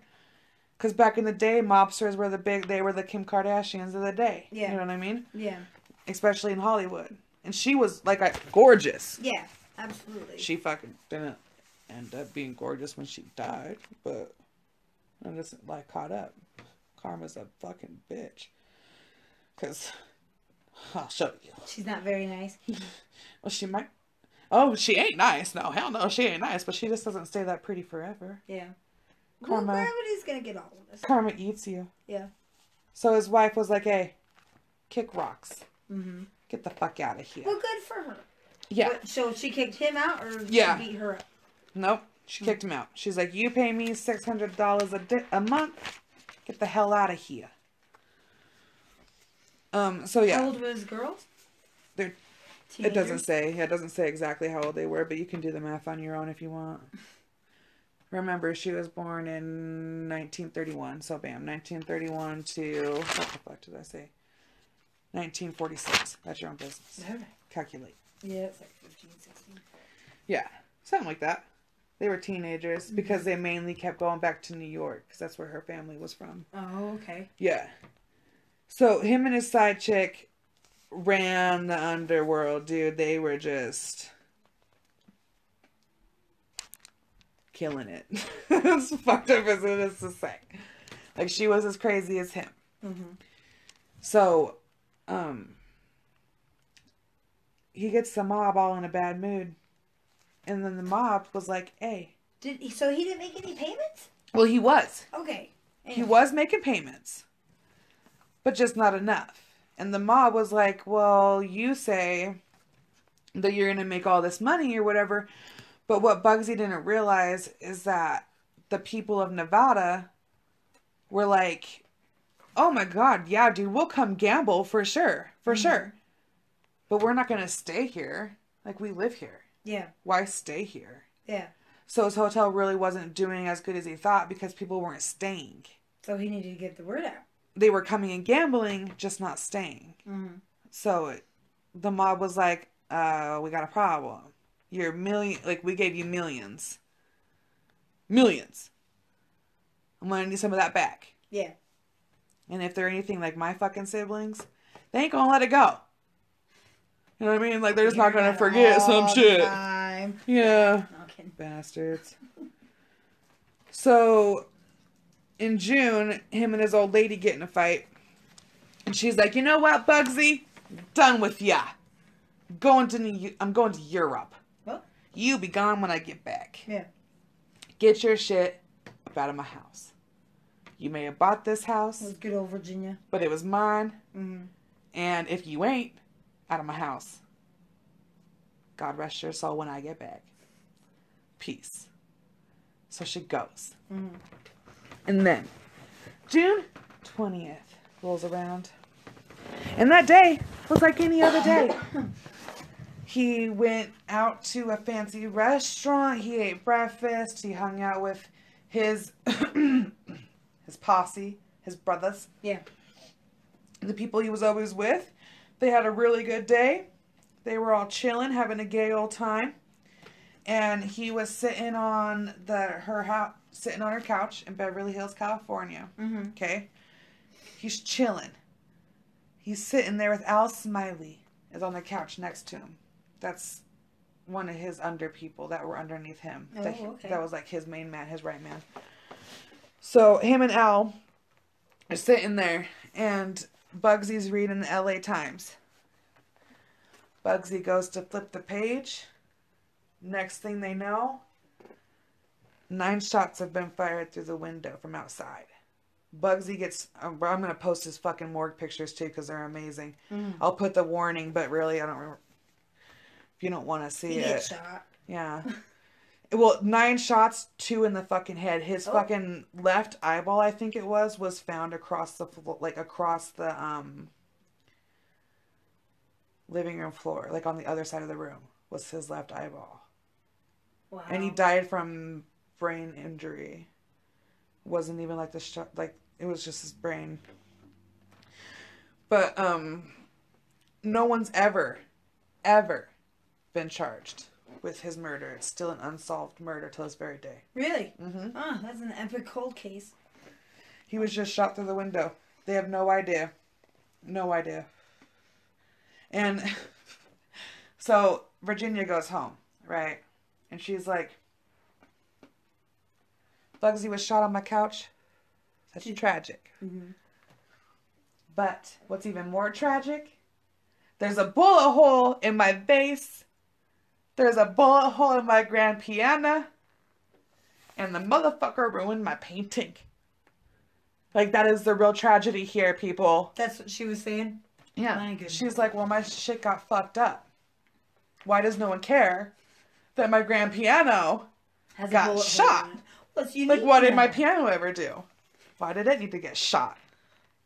Because back in the day, mobsters were the big, they were the Kim Kardashians of the day. Yeah. You know what I mean? Yeah. Especially in Hollywood. And she was like a, gorgeous. Yeah. Absolutely. She fucking didn't end up being gorgeous when she died, but I'm just like caught up. Karma's a fucking bitch. Cause I'll show you. She's not very nice. Well, she might. Oh, she ain't nice. No, hell no, she ain't nice. But she just doesn't stay that pretty forever. Yeah. Karma. Well, gravity's gonna get all of us. Karma eats you. Yeah. So his wife was like, "Hey, kick rocks. Mm-hmm. Get the fuck out of here." Well, good for her. Yeah. What, so she kicked him out, or Yeah. beat her up? Nope. She kicked him out. She's like, "You pay me six hundred dollars a di- a month. Get the hell out of here." Um. So yeah. How yeah, old was girls? They're- Teenagers? it doesn't say. It doesn't say exactly how old they were, but you can do the math on your own if you want. Remember, she was born in 1931. So bam, 1931 to what the fuck did I say? 1946. That's your own business. Okay. Calculate. Yeah, it's like 15, 16. Yeah, something like that. They were teenagers mm-hmm. because they mainly kept going back to New York because that's where her family was from. Oh, okay. Yeah. So him and his side chick ran the underworld, dude. They were just killing it. as fucked up as it is to say. Like she was as crazy as him. Mm-hmm. So, um, he gets the mob all in a bad mood, and then the mob was like, "Hey." Did he, so? He didn't make any payments. Well, he was. Okay. He was making payments, but just not enough. And the mob was like, Well, you say that you're going to make all this money or whatever. But what Bugsy didn't realize is that the people of Nevada were like, Oh my God, yeah, dude, we'll come gamble for sure. For Mhm. sure. But we're not going to stay here. Like, we live here. Yeah. Why stay here? Yeah. So his hotel really wasn't doing as good as he thought because people weren't staying So he needed to get the word out. they were coming and gambling, just not staying. Mm-hmm. So it, the mob was like, uh, we got a problem. You're million, like, we gave you millions. Millions. I'm gonna need some of that back. Yeah. And if they're anything like my fucking siblings, they ain't gonna let it go. You know what I mean? Like, they're just not gonna forget some shit. time. Yeah. Okay. Bastards. So, in June, him and his old lady get in a fight. And she's like, you know what, Bugsy? Done with ya. Going to New, I'm going to Europe. You be gone when I get back. Yeah. Get your shit out of my house. You may have bought this It house, was good old Virginia. but it was mine. Mm-hmm. And if you ain't out of my house, God rest your soul when I get back. Peace. So she goes. Mm-hmm. And then June 20th rolls around. And that day was like any other day. He went out to a fancy restaurant. He ate breakfast. He hung out with his his posse, his brothers, Yeah. the people he was always with. They had a really good day. They were all chilling, having a gay old time. And he was sitting on the her house, sitting on her couch in Beverly Hills, California. Mm-hmm. Okay, he's chilling. He's sitting there with Al Smiley is on the couch next to him. That's one of his under people that were underneath him. Oh, that, he- okay. that was like his main man, his right man. So him and Al are sitting there, and Bugsy's reading the L.A. Times. Bugsy goes to flip the page. Next thing they know, nine shots have been fired through the window from outside. Bugsy gets. I'm going to post his fucking morgue pictures too because they're amazing. Mm. I'll put the warning, but really, I don't. If you don't want to see it, shot. yeah. Well, nine shots, two in the fucking head. His Oh. fucking left eyeball, I think it was, was found across the like across the um living room floor, like on the other side of the room, was his left eyeball, Wow. and he died from brain injury. Wasn't even like the shot, like it was just his brain. But um, no one's ever, ever been charged with his murder. It's still an unsolved murder till this very day. Really? hmm Ah, that's an epic cold case. He was just shot through the window. They have no idea. No idea. And so Virginia goes home, right? And she's like, Bugsy was shot on my couch. That's tragic. Mm-hmm. But what's even more tragic, there's a bullet hole in my vase. There's a bullet hole in my grand piano. And the motherfucker ruined my painting. Like, that is the real tragedy here, people. That's what she was saying. Yeah. She's like, well, my shit got fucked up. Why does no one care that my grand piano Has Got shot. it. Like, what did my piano ever do? Why did it need to get shot?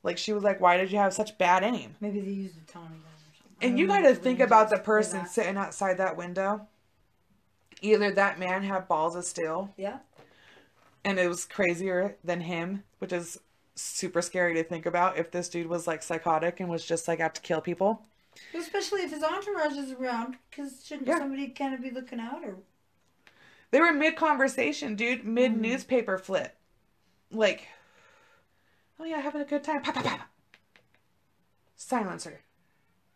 Like, she was like, why did you have such bad aim? Maybe they used a Tommy And you oh, got to think about the person sitting outside that window. Either that man had balls of steel Yeah. and it was crazier than him, which is super scary to think about if this dude was like psychotic and was just like out to kill people. Especially if his entourage is around, because shouldn't Yeah. somebody kind of be looking out? Or They were mid conversation, dude, mid mm. newspaper flip. Like, oh yeah, having a good time. Pop, pop, pop. Silencer.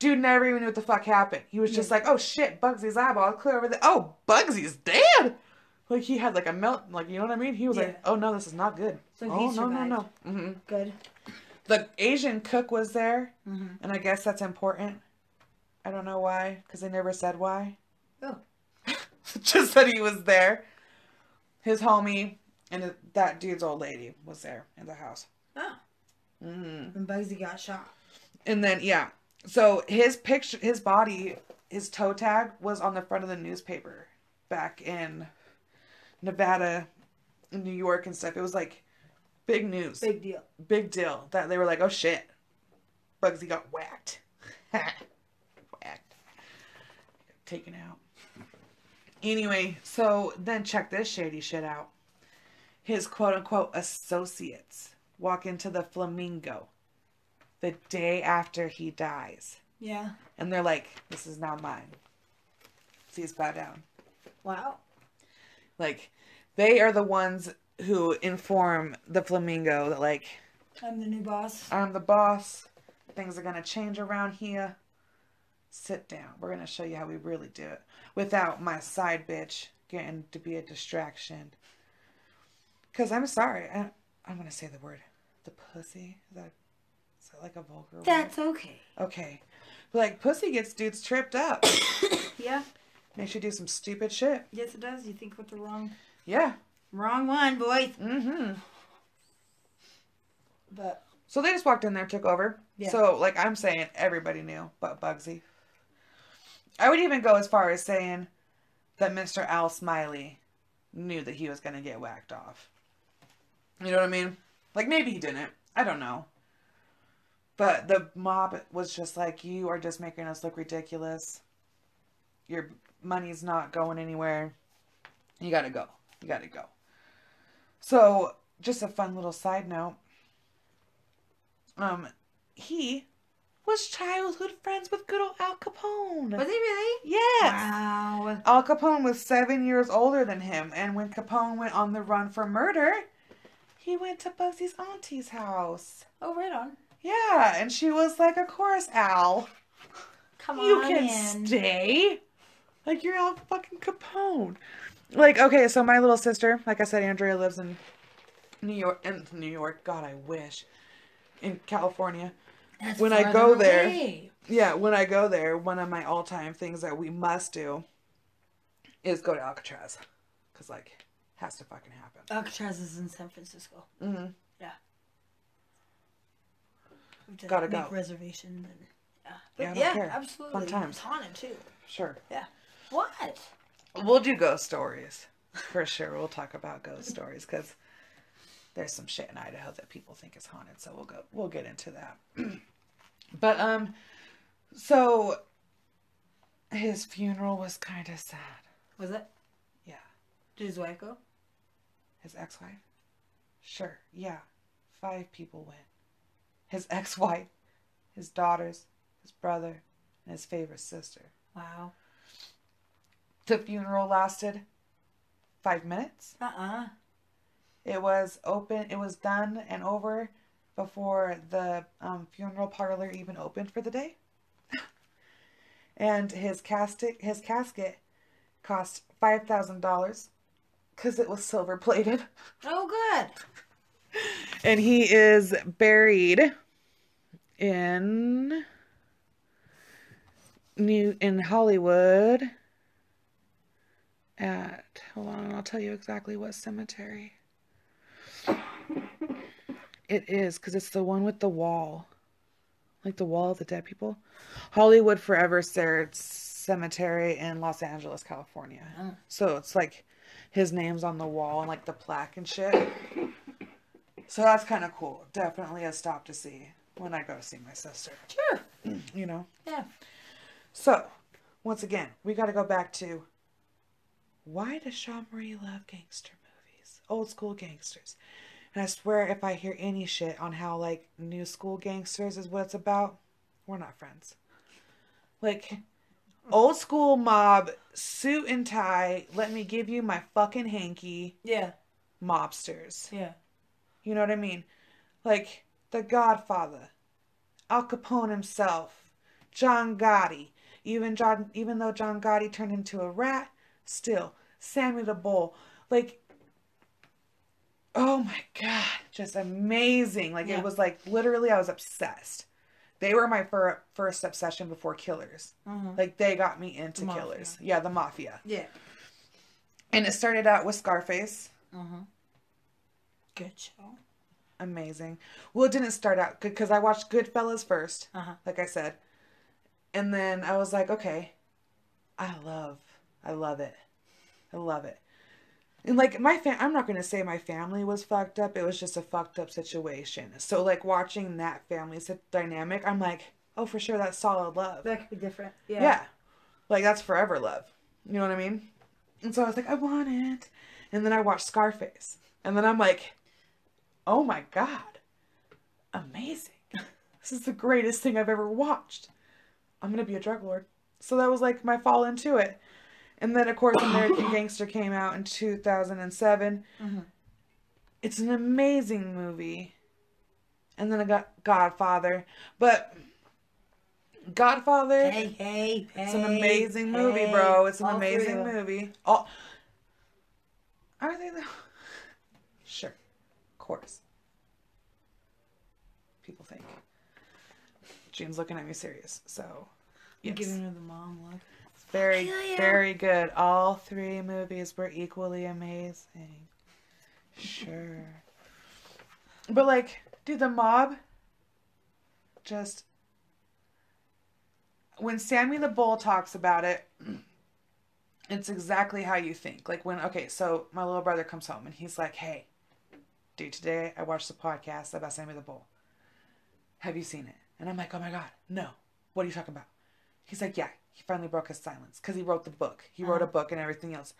Dude never even knew what the fuck happened. He was just like, oh shit, Bugsy's eyeball, clear over there. Oh, Bugsy's dead. Like he had like a melt, like you know what I mean. He was Yeah. like, oh no, this is not good. So oh no, no, no. survived. hmm good. The Asian cook was there, Mm-hmm. and I guess that's important. I don't know why, because they never said why. Oh. just that he was there. His homie and that dude's old lady was there in the house. Oh. hmm When Bugsy got shot. And then yeah, so his picture, his body, his toe tag was on the front of the newspaper back in Nevada, New York and stuff. It was like big news, big, deal, Big deal. that they were like, oh shit, Bugsy got whacked, whacked, taken out. Anyway, so then check this shady shit out. His quote unquote associates walk into the Flamingo the day after he dies. Yeah. And they're like, this is now mine. Please bow down. Wow. Like, they are the ones who inform the Flamingo that, like, I'm the new boss. I'm the boss. Things are going to change around here. Sit down. We're going to show you how we really do it without my side bitch getting to be a distraction. Because I'm sorry. I, I'm going to say the word. The pussy. Is that, that like a vulgar word? That's okay. Okay. Like, pussy gets dudes tripped up. Yeah. Makes you do some stupid shit. Yes, it does. You think with the wrong, Yeah. wrong one, boys. Mm-hmm. But So they just walked in there, took over. Yeah. So, like I'm saying, everybody knew but Bugsy. I would even go as far as saying that Mr. Al Smiley knew that he was going to get whacked off. You know what I mean? Like, maybe he didn't. I don't know. But the mob was just like, you are just making us look ridiculous. your money's not going anywhere. You gotta go. You gotta go. So, just a fun little side note. Um, he was childhood friends with good old Al Capone. Was he really? Yes. Wow. Al Capone was seven years older than him, and when Capone went on the run for murder, he went to Bugsy's auntie's house. Oh, right on. Yeah, and she was like, "Of course, Al, Come you on can in. stay. Like you're Al fucking Capone." Like, okay, so my little sister, like I said, Andrea lives in New York. In New York, God, I wish. In California. That's when I go there-. Yeah, when I go there, one of my all-time things that we must do is go to Alcatraz, cause like has to fucking happen. Alcatraz is in San Francisco. hmm We have to Gotta make go. reservations and yeah. Yeah, I don't yeah, care. absolutely. Fun times. It's haunted too. Sure. Yeah. What? We'll do ghost stories for sure. We'll talk about ghost stories because there's some shit in Idaho that people think is haunted. So we'll go. We'll get into that. but um, so his funeral was kind of sad. Was it? Yeah. Did his wife go? His ex-wife. Sure. Yeah. Five people went. His ex-wife, his daughters, his brother, and his favorite sister. Wow. The funeral lasted five minutes. Uh uh It was open. It was done and over before the um, funeral parlor even opened for the day. and his casket, his casket, cost five thousand dollars, because it was silver plated. Oh, good. And he is buried in New in Hollywood. At hold on, I'll tell you exactly what cemetery. It is because it's the one with the wall, like the wall of the dead people. Hollywood Forever Cemetery in Los Angeles, California. Oh. So it's like his name's on the wall and like the plaque and shit. So that's kind of cool. Definitely a stop to see when I go to see my sister. Sure. Mm. You know. Yeah. So once again, we got to go back to why does Sean Marie love gangster movies, old school gangsters? And I swear, if I hear any shit on how like new school gangsters is what it's about, we're not friends. Like old school mob, suit and tie. Let me give you my fucking hanky, Yeah. mobsters. Yeah. You know what I mean? Like The Godfather, Al Capone himself, John Gotti. Even John, even though John Gotti turned into a rat, still Sammy the Bull. Like, oh my god, just amazing! Like Yeah. it was like literally, I was obsessed. They were my fir- first obsession before Killers. Mhm. Like they got me into mafia. Killers. Yeah, the mafia. Yeah. And it started out with Scarface. Uh-huh. Good show. Amazing. Well, it didn't start out good because I watched Goodfellas first, Uh-huh. like I said, and then I was like, okay, I love, I love it, I love it. And like my fam, I'm not gonna say my family was fucked up. It was just a fucked up situation. So like watching that family si- dynamic, I'm like, oh, for sure, that's solid love. That could be different. Yeah. Yeah. Like that's forever love. You know what I mean? And so I was like, I want it. And then I watched Scarface. And then I'm like, oh my God. Amazing. This is the greatest thing I've ever watched. I'm going to be a drug lord. So that was like my fall into it. And then, of course, American Gangster came out in 2007. Mhm. It's an amazing movie. And then I got Godfather. But Godfather. Hey, hey, hey. It's an amazing movie, bro. It's an All three of amazing movie. All are they though? Sure, of course. People think. Jean's looking at me serious, so You're yes, giving her the mom look. very, very good. All three movies were equally amazing. Sure, but like, dude, the mob. Just when Sammy the Bull talks about it, it's exactly how you think. Like when okay, so my little brother comes home and he's like, "Hey, dude, today I watched the podcast about Sammy the Bull. Have you seen it?" And I'm like, "Oh my god, no. What are you talking about?" He's like, "Yeah, he finally broke his silence because he wrote the book. He wrote a uh-huh. book and everything else.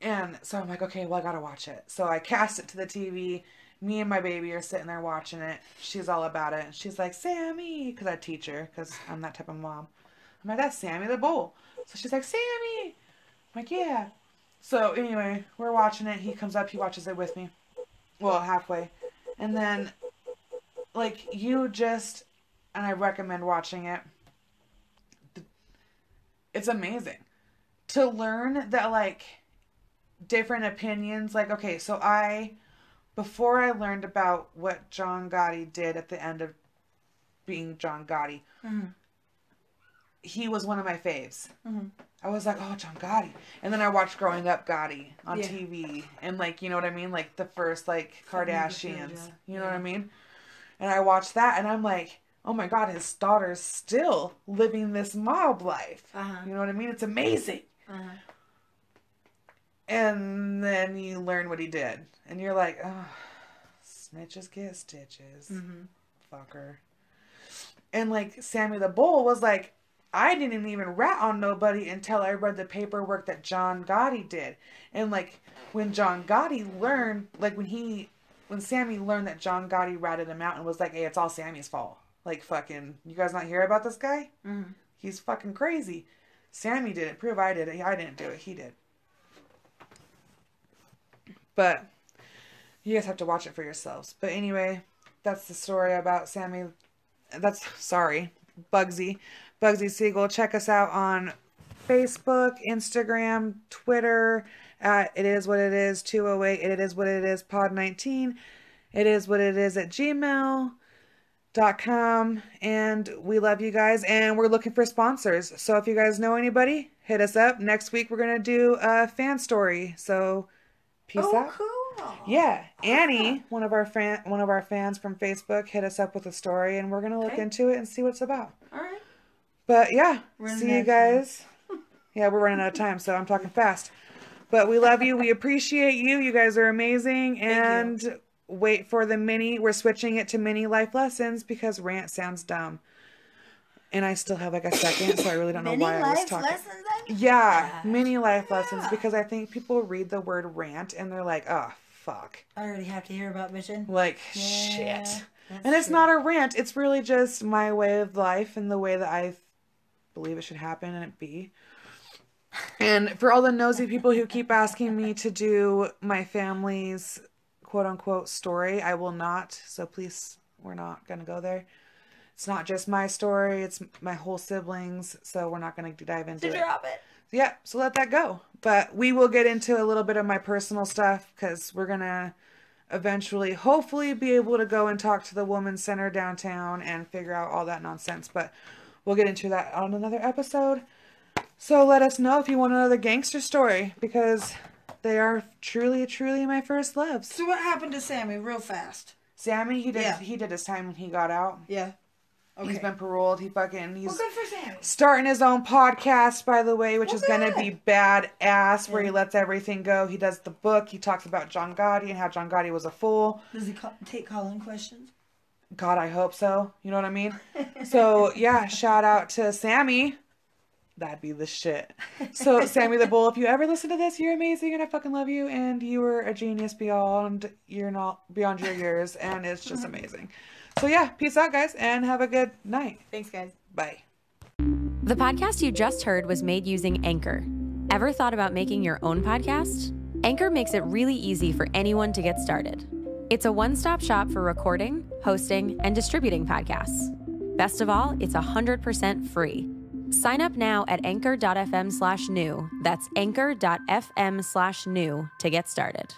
And so I'm like, okay, well, I gotta watch it. So I cast it to the TV. Me and my baby are sitting there watching it. She's all about it. She's like, Sammy, because I teach her, because I'm that type of mom. I'm like, that's Sammy the Bull. So she's like, Sammy. I'm like, yeah. So anyway, we're watching it. He comes up, he watches it with me. Well, halfway. And then, like, you just, and I recommend watching it. It's amazing to learn that, like, different opinions. Like, okay, so I, before I learned about what John Gotti did at the end of being John Gotti, Mhm. He was one of my faves. Mhm. I was like, oh, John Gotti. And then I watched Growing Up Gotti on Yeah. TV. And, like, you know what I mean? Like, the first, like, Kardashians. You know what. I mean? And I watched that, and I'm like, oh my God, his daughter's still living this mob life. Uh-huh. You know what I mean? It's amazing. Uh-huh. And then you learn what he did. And you're like, oh, snitches get stitches. Mhm. Fucker. And like Sammy the Bull was like, I didn't even rat on nobody until I read the paperwork that John Gotti did. And like when John Gotti learned, like when he, when Sammy learned that John Gotti ratted him out and was like, hey, it's all Sammy's fault. Like fucking, you guys not hear about this guy? Mhm. He's fucking crazy. Sammy did it. Prove I did it. I didn't do it. He did. But you guys have to watch it for yourselves. But anyway, that's the story about Sammy. That's sorry, Bugsy, Bugsy Siegel. Check us out on Facebook, Instagram, Twitter. At it is what it is 208. It is what it is pod 19. It is what it is at gmail.com. and we love you guys and we're looking for sponsors so if you guys know anybody hit us up next week we're gonna do a fan story so peace Oh, out cool. yeah annie one of our fan one of our fans from facebook hit us up with a story and we're gonna look Okay. into it and see what it's about All right. But yeah see you time. guys. Yeah we're running out of time so i'm talking fast. But we love you. We appreciate you. You guys are amazing. And wait for the mini we're switching it to mini life lessons because rant sounds dumb. And i still have like a second so i really don't know Many why i was life talking. lessons then? yeah Yeah. mini life lessons because i think people read the word rant and they're like oh fuck. I already have to hear about mission. like Yeah, shit. and it's true. not a rant. It's really just my way of life and the way that i believe it should happen and it be and for all the nosy people who keep asking me to do my family's quote unquote story i will not so please we're not gonna go there it's not just my story it's my whole siblings so we're not gonna dive into To it drop it. yeah, so let that go. But we will get into a little bit of my personal stuff because we're gonna eventually, hopefully, be able to go and talk to the women's center downtown and figure out all that nonsense. But we'll get into that on another episode. So let us know if you want another gangster story because they are truly, truly my first loves. So what happened to Sammy real fast? Sammy, he did Yeah. he did his time when he got out. Yeah. Okay. He's been paroled. He fucking he's well, good for Sammy. starting his own podcast by the way which Well, is going to good. be badass where he lets everything go he does the book he talks about john gotti and how john gotti was a fool Does he call, take call-in questions? God i hope so you know what i mean so yeah shout out to sammy that'd be the shit so sammy the bull if you ever listen to this you're amazing and i fucking love you and you were a genius beyond you're not beyond your years and it's just amazing so yeah peace out guys and have a good night Thanks, guys. bye The podcast you just heard was made using Anchor. Ever thought about making your own podcast? Anchor makes it really easy for anyone to get started. It's a one stop shop for recording, hosting, and distributing podcasts. Best of all, it's 100% free. Sign up now at anchor.fm slash new. That's anchor.fm slash new to get started.